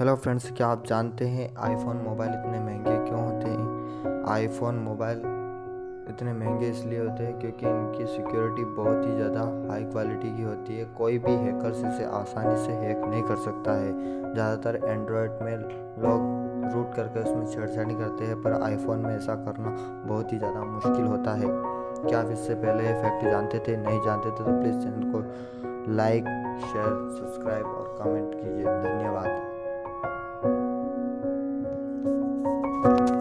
Hello friends क्या आप जानते हैं आईफोन मोबाइल इतने महँगे क्यों होते हैं? आईफोन मोबाइल इतने महँगे इसलिए होते हैं क्योंकि इनकी सिक्योरिटी बहुत ही ज़्यादा हाई क्वालिटी की होती है। कोई भी हैकर इसे आसानी से हैक नहीं कर सकता है। ज़्यादातर एंड्रॉयड में लोग रूट करके उसमें छेड़छाड़ी करते हैं, पर आईफोन में ऐसा करना बहुत ही ज़्यादा मुश्किल होता है। क्या आप इससे पहले फैक्ट जानते थे? नहीं जानते थे तो प्लीज़ चैनल को लाइक शेयर सब्सक्राइब और कमेंट कीजिए। धन्यवाद। thank you